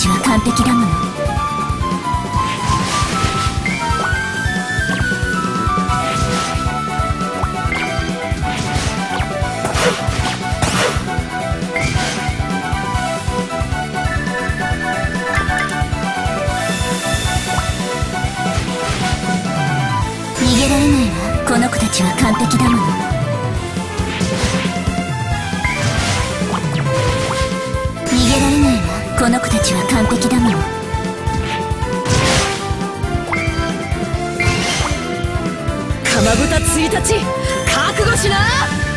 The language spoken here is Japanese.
ちは完璧だもの。逃げられないわ。この子たちは完璧だもの。ちは完璧だものかまぶた1日覚悟しな！